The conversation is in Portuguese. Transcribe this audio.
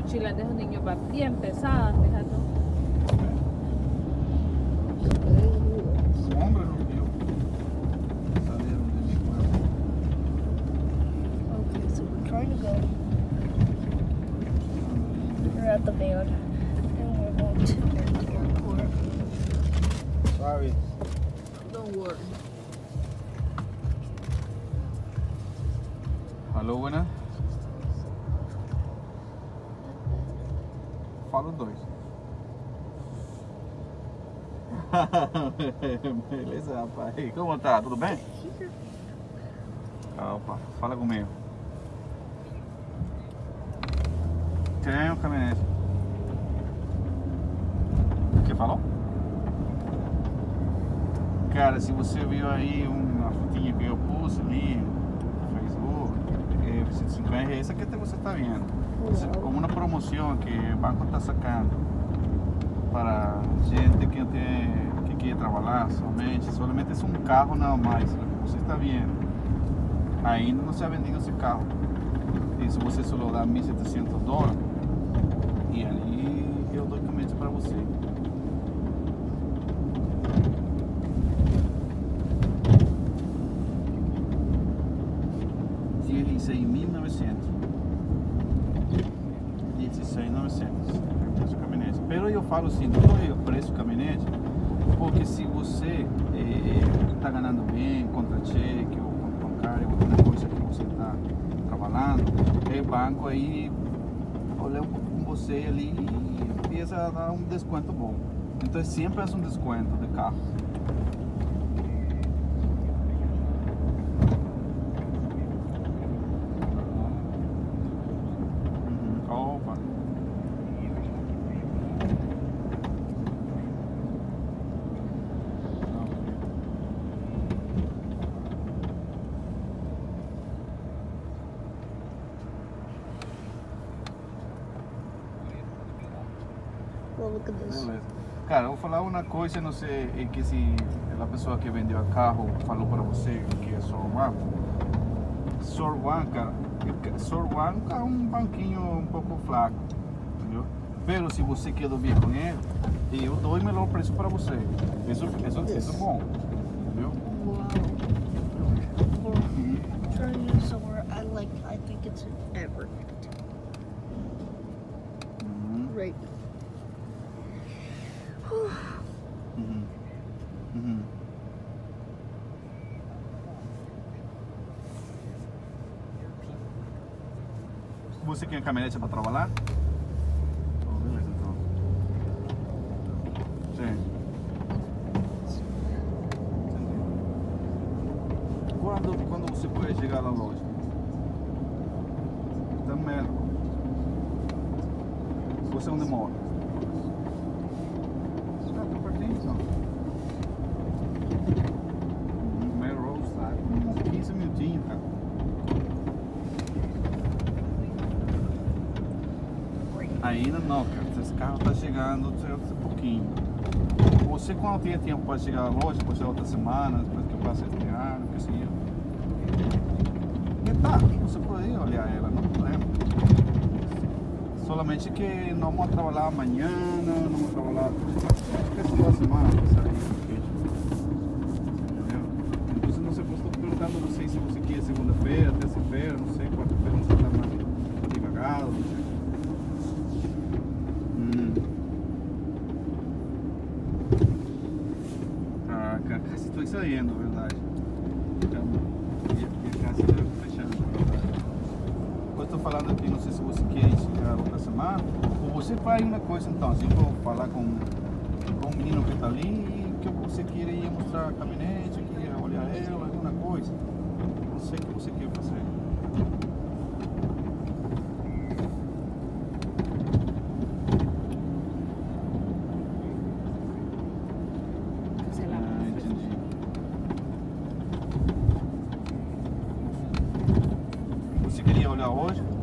mochila de esos niños va bien pesada, fíjate. Sombra no rio. Salieron de mi cuerpo. Okay, so we're trying to go. We're at the van. And we're going to the airport. Sorry. Don't worry. Alô, buenas. Fala os dois. Beleza, rapaz. Como tá? Tudo bem? Opa, fala comigo. Um caminhonete. O que falou? Cara, se você viu aí uma fotinha que eu pus ali no Facebook, é, 150 é essa que você está vendo. Como uma promoção que o banco está sacando para gente que tem que quer trabalhar somente, solamente é um carro não mais, o que você está vendo. Ainda não se ha vendido esse carro. Isso você só dá 1.700 dólares e ali eu dou caminhonete para você. 6,900 preço caminhonete. Pelo eu falo assim, do preço caminhonete, porque se você está ganhando bem, contra-cheque ou bancário, bancária, outra coisa que você está trabalhando, o banco aí olha com você ali e empieza a dar um desconto bom. Então é sempre é um desconto de carro. Look at this. Beleza. Cara, eu vou falar uma coisa, não sei é que se a pessoa que vendeu o carro falou para você que é Sorwan. Sorwan, cara, Sorwan é um banquinho um pouco fraco, entendeu? Pero se você quer dormir com ele, eu dou o melhor preço para você. Isso, isso, isso é bom, entendeu? Wow. Trying to somewhere I like. I think it's in Everett. Uhum, Right. Você quer caminhonete para trabalhar? Então. Quando, quando você pode chegar na loja? Também. Você onde mora? Ainda não, cara. Esse carro tá chegando daqui a pouquinho. Você quando tiver tempo pode chegar à loja, pode ser outra semana, depois que eu passe este ano, que eu. E tá, você pode ir olhar ela, não problema. Solamente que não vamos trabalhar amanhã, não vamos trabalhar. Acho que essa é uma semana para sair. Entendeu? Então não sei, eu estou perguntando, não sei se você quer segunda-feira, terça-feira, não sei, quarta-feira você está mais devagar, não sei. Hum. Ah, cara, quase estou saindo, na verdade. E a casa está fechando, verdade. Eu estou falando aqui, não sei se você quer chegar outra semana, ou você faz uma coisa então, assim, eu vou falar com, com o menino que está ali e que você queira ir mostrar a caminhonete, queria olhar né? hoje.